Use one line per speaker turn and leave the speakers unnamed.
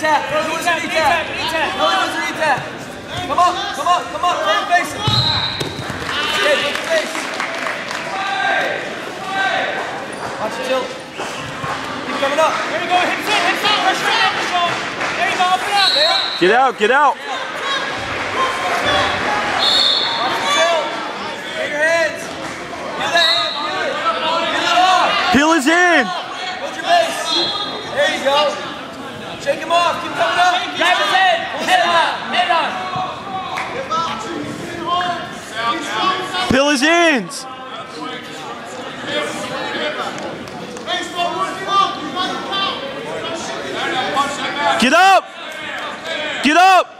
tap. He wants a knee tap. No, he wants a knee tap. Come up, come up, come up. Turn your face. Okay, look your face. Watch it tilt. Keep coming up.
There you go, hips in, hips out, pressure out, Sean. There you go, up and up.
Get out, get out.
Watch the tilt. Get your hands. Feel that hand. Feel it. Feel it off.
Peel his hand.
Hold your base. There you go. Shake him off. Keep coming up.
Grab his head, head on, head on.
Peel his hands. Get up. Get up.